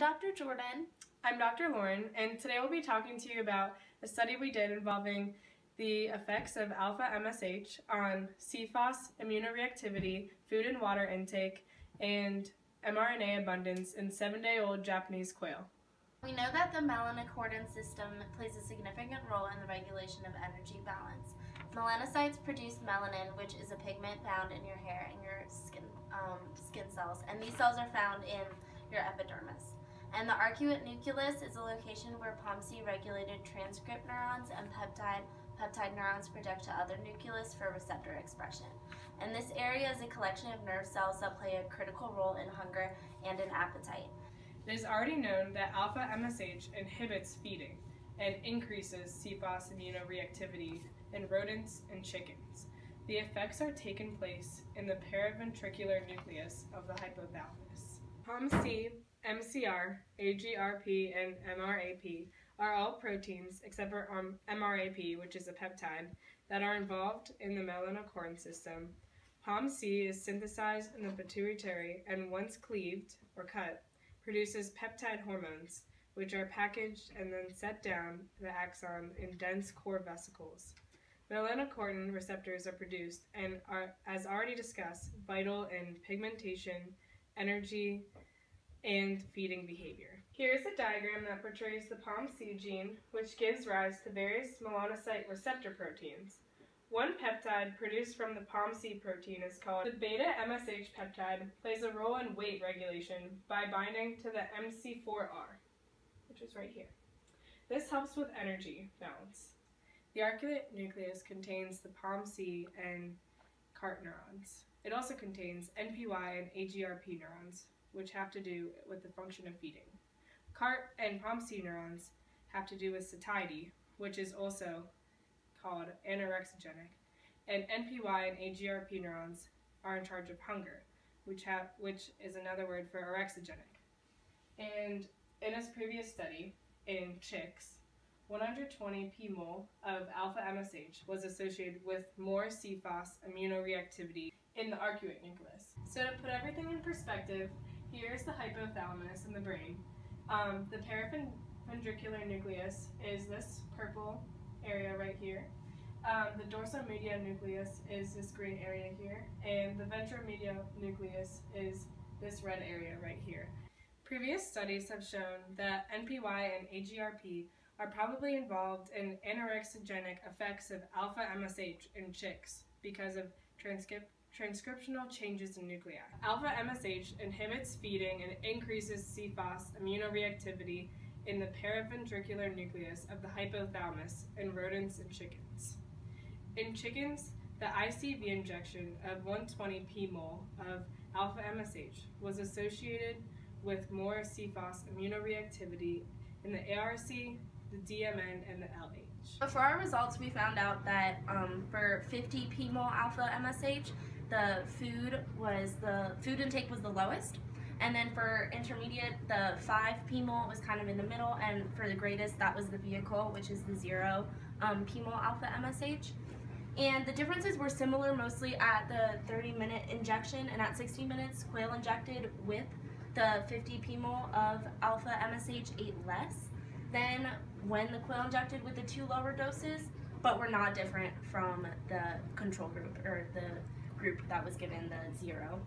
Dr. Jordan. I'm Dr. Lauren, and today we'll be talking to you about a study we did involving the effects of alpha MSH on CFOS immunoreactivity, food and water intake, and mRNA abundance in seven-day-old Japanese quail. We know that the melanocortin system plays a significant role in the regulation of energy balance. Melanocytes produce melanin, which is a pigment found in your hair and your skin, um, skin cells, and these cells are found in your epidermis. And the arcuate nucleus is a location where POMC regulated transcript neurons and peptide peptide neurons project to other nucleus for receptor expression. And this area is a collection of nerve cells that play a critical role in hunger and in appetite. It is already known that alpha MSH inhibits feeding and increases CFOS immunoreactivity in rodents and chickens. The effects are taking place in the paraventricular nucleus of the hypothalamus. POMC MCR, AGRP, and MRAP are all proteins except for um, MRAP, which is a peptide, that are involved in the melanocortin system. POMC is synthesized in the pituitary and once cleaved or cut, produces peptide hormones, which are packaged and then set down the axon in dense core vesicles. Melanocortin receptors are produced and are, as already discussed, vital in pigmentation, energy, and feeding behavior. Here is a diagram that portrays the POMC gene, which gives rise to various melanocyte receptor proteins. One peptide produced from the POMC protein is called the beta MSH peptide, plays a role in weight regulation by binding to the MC4R, which is right here. This helps with energy balance. The arcuate nucleus contains the POMC and CART neurons. It also contains NPY and AGRP neurons, which have to do with the function of feeding. CART and POMC neurons have to do with satiety, which is also called anorexigenic, and NPY and AGRP neurons are in charge of hunger, which, have, which is another word for orexigenic. And in his previous study in chicks, 120 pmol of alpha MSH was associated with more CFOS immunoreactivity in the arcuate nucleus. So to put everything in perspective, Here's the hypothalamus in the brain. Um, the paraventricular nucleus is this purple area right here. Um, the dorsomedial nucleus is this green area here, and the ventromedial nucleus is this red area right here. Previous studies have shown that NPY and AGRP are probably involved in anorexigenic effects of alpha MSH in chicks because of transcript transcriptional changes in nuclei. Alpha MSH inhibits feeding and increases CFOS immunoreactivity in the paraventricular nucleus of the hypothalamus in rodents and chickens. In chickens, the ICV injection of 120 pmol of alpha MSH was associated with more CFOS immunoreactivity in the ARC, the DMN, and the LH. For our results, we found out that um, for 50 pmol alpha MSH, the food was the food intake was the lowest. And then for intermediate, the 5 pmol was kind of in the middle, and for the greatest, that was the vehicle, which is the 0 um, pmol alpha MSH. And the differences were similar mostly at the 30 minute injection and at 60 minutes, quail injected with the 50 pmol of alpha MSH ate less than when the quail injected with the two lower doses, but were not different from the control group or the group that was given the zero.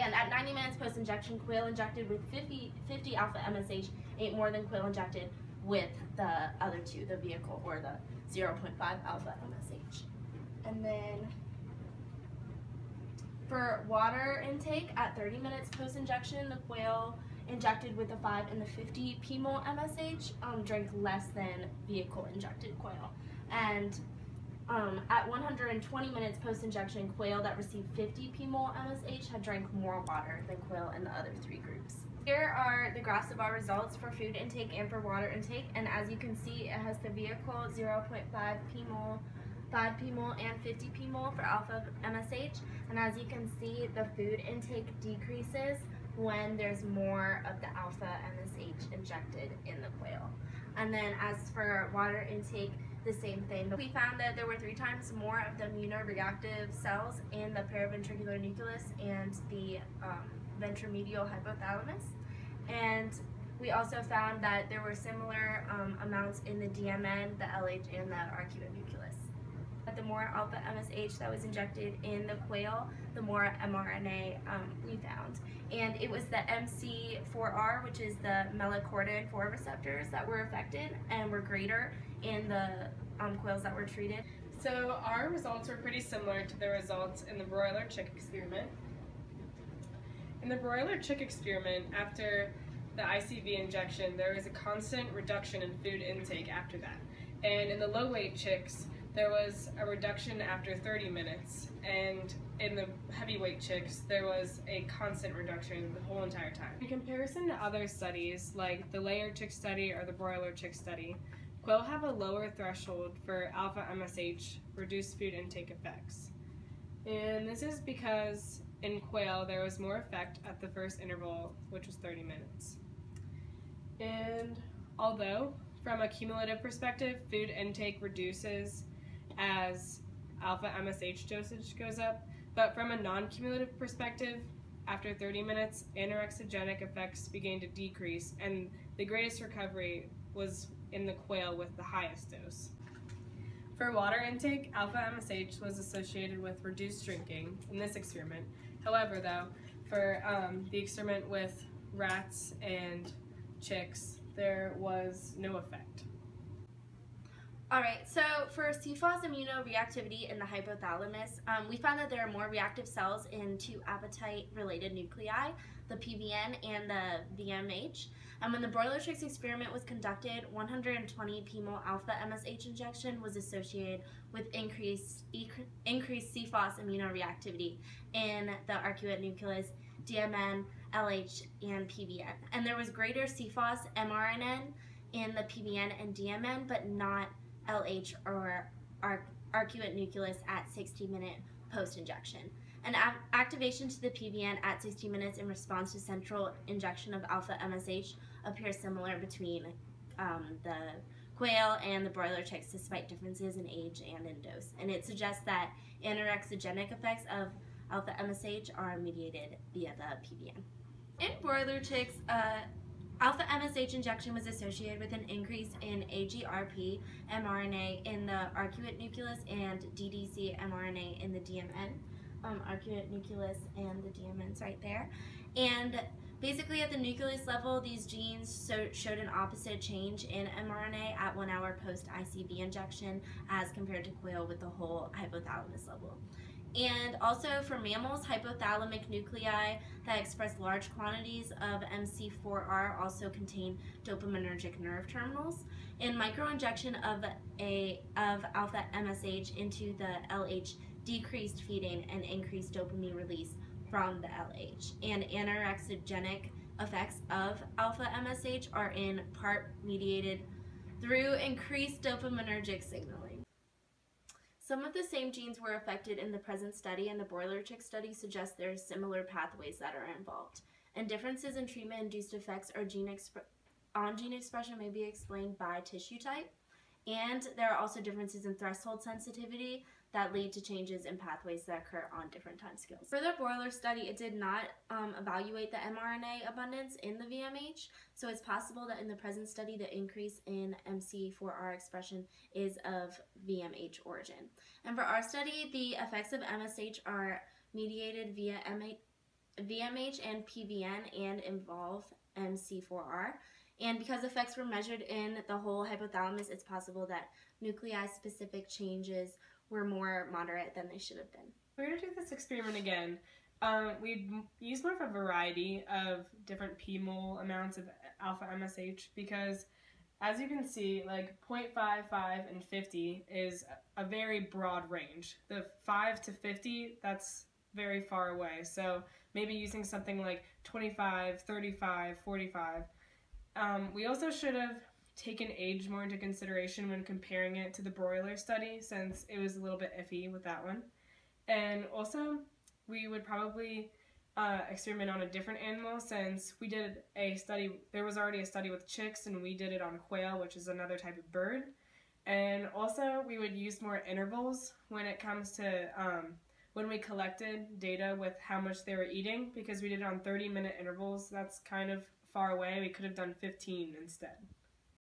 And at 90 minutes post-injection, quail injected with 50, 50 alpha MSH ate more than quail injected with the other two, the vehicle or the 0.5 alpha MSH. And then for water intake at 30 minutes post-injection, the quail injected with the 5 and the 50 pmol MSH um, drank less than vehicle injected quail. And um, at 120 minutes post-injection, quail that received 50 pmol MSH had drank more water than quail in the other three groups. Here are the graphs of our results for food intake and for water intake, and as you can see, it has the vehicle 0.5 pmol, 5 pmol, and 50 pmol for alpha MSH, and as you can see, the food intake decreases when there's more of the alpha MSH injected in the quail. And then as for water intake, the same thing. We found that there were three times more of the immunoreactive cells in the paraventricular nucleus and the um, ventromedial hypothalamus. And We also found that there were similar um, amounts in the DMN, the LH, and the arcuate nucleus. But the more alpha MSH that was injected in the quail, the more mRNA um, we found. And it was the MC4R, which is the melanocortin 4 receptors that were affected and were greater in the um, quails that were treated. So our results were pretty similar to the results in the broiler chick experiment. In the broiler chick experiment, after the ICV injection, there was a constant reduction in food intake after that. And in the low weight chicks, there was a reduction after 30 minutes. And in the heavyweight chicks, there was a constant reduction the whole entire time. In comparison to other studies, like the layer chick study or the broiler chick study, quail have a lower threshold for alpha MSH reduced food intake effects. And this is because in quail there was more effect at the first interval, which was 30 minutes. And although, from a cumulative perspective, food intake reduces as alpha MSH dosage goes up, but from a non-cumulative perspective, after 30 minutes, anorexigenic effects began to decrease, and the greatest recovery was in the quail with the highest dose. For water intake, alpha MSH was associated with reduced drinking in this experiment. However, though, for um, the experiment with rats and chicks, there was no effect. Alright, so for CFOS immunoreactivity in the hypothalamus, um, we found that there are more reactive cells in two appetite-related nuclei, the PVN and the VMH. And when the broiler chicks experiment was conducted, 120 PMOL alpha MSH injection was associated with increased, increased CFOS immunoreactivity in the arcuate nucleus, DMN, LH, and PVN. And there was greater CFOS mRNN in the PVN and DMN, but not LH or arcuate nucleus at 60 minute post-injection. An activation to the PVN at 60 minutes in response to central injection of alpha MSH appears similar between um, the quail and the broiler chicks despite differences in age and in dose. And it suggests that anorexigenic effects of alpha MSH are mediated via the PVN. In broiler chicks, uh, alpha MSH injection was associated with an increase in AGRP mRNA in the arcuate nucleus and DDC mRNA in the DMN. Um, arcuate nucleus and the DMN's right there. And basically at the nucleus level, these genes so showed an opposite change in mRNA at one hour post ICV injection as compared to quail with the whole hypothalamus level. And also for mammals, hypothalamic nuclei that express large quantities of MC4R also contain dopaminergic nerve terminals. And microinjection of a of alpha MSH into the LH decreased feeding and increased dopamine release from the LH. And anorexigenic effects of alpha MSH are in part mediated through increased dopaminergic signaling. Some of the same genes were affected in the present study, and the broiler chick study suggests there are similar pathways that are involved. And differences in treatment-induced effects or gene on gene expression may be explained by tissue type. And there are also differences in threshold sensitivity that lead to changes in pathways that occur on different time scales. For the broiler study, it did not um, evaluate the mRNA abundance in the VMH, so it's possible that in the present study, the increase in MC4R expression is of VMH origin. And for our study, the effects of MSH are mediated via VMH and PVN and involve MC4R. And because effects were measured in the whole hypothalamus, it's possible that nuclei-specific changes were more moderate than they should have been. We're to do this experiment again. Um, we'd use more of a variety of different p-mole amounts of alpha MSH because as you can see, like 0.55 and 50 is a very broad range. The 5 to 50, that's very far away. So maybe using something like 25, 35, 45. Um, we also should have taken age more into consideration when comparing it to the broiler study since it was a little bit iffy with that one. And also, we would probably uh, experiment on a different animal since we did a study, there was already a study with chicks and we did it on quail, which is another type of bird. And also, we would use more intervals when it comes to um, when we collected data with how much they were eating because we did it on 30 minute intervals. That's kind of far away, we could have done 15 instead.